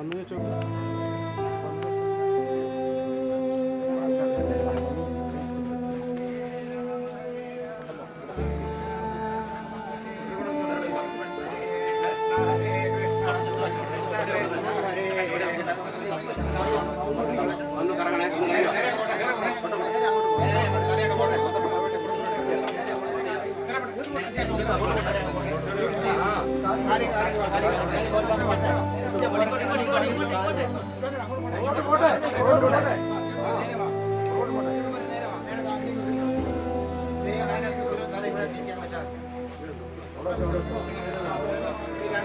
啊，那个。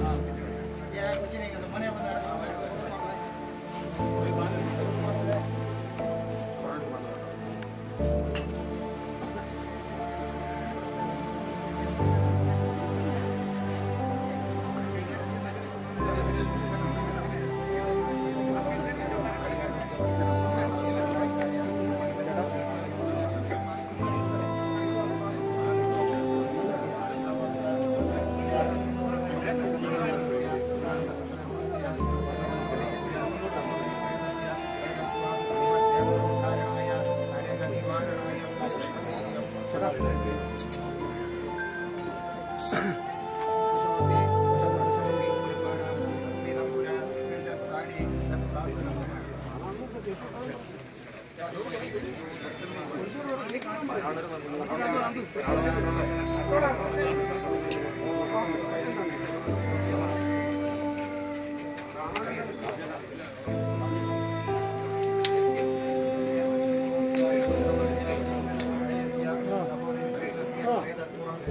Uh-huh.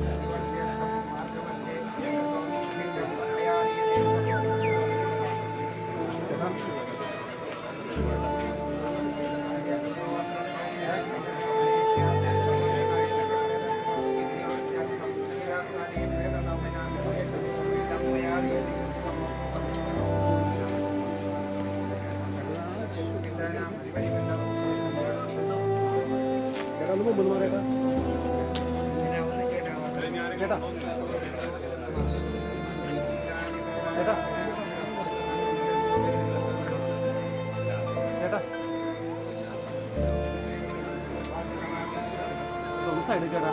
Amen. ഒന്ന് സൈഡിൽ ചേട്ടാ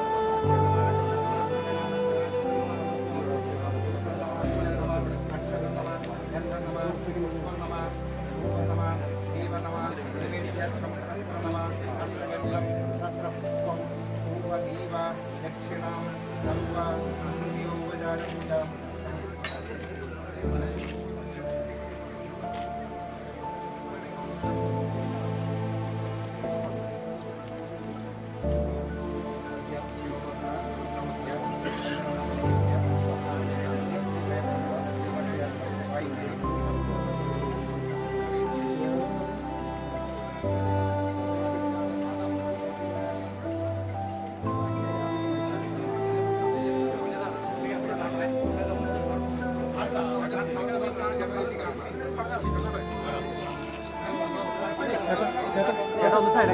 ദക്ഷിണാം സർവ അന്ത്യോപചാരം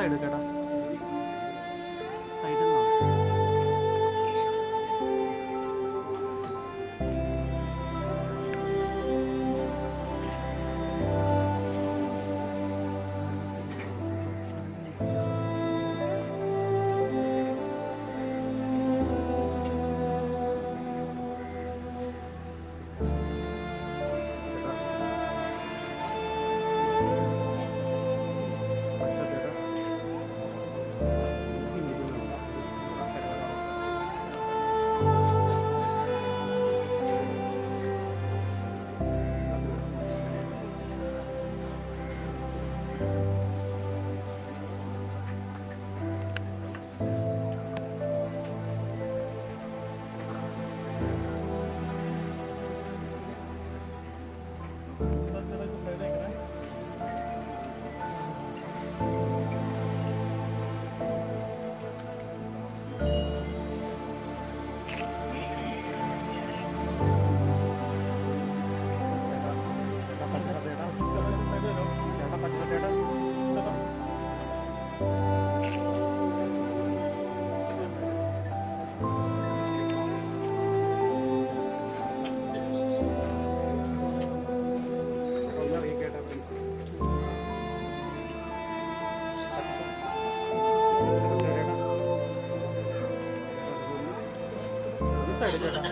സൈഡ് ചേട്ടാ Yeah.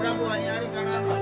Una buena, ya no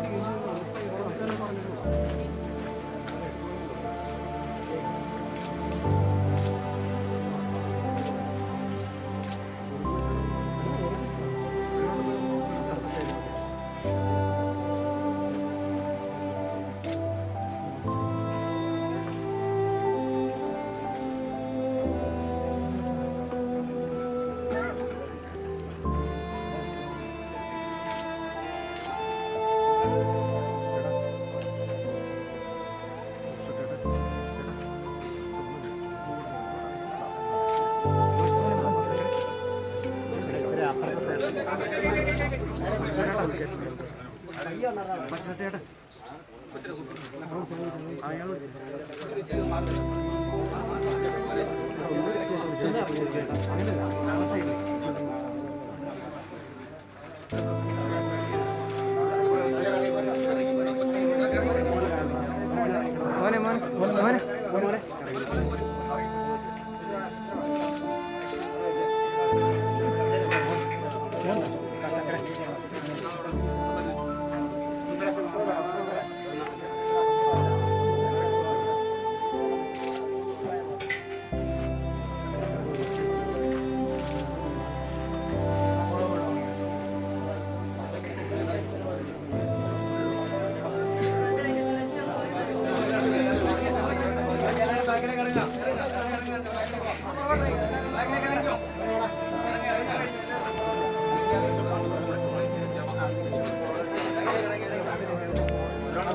അങ്ങനെ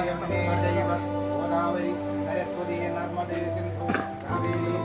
ദേവം പ്രസാദൈവ ഗോദാവരി സരസ്വതി നർമ്മദേ സിന്ധു കാവേരി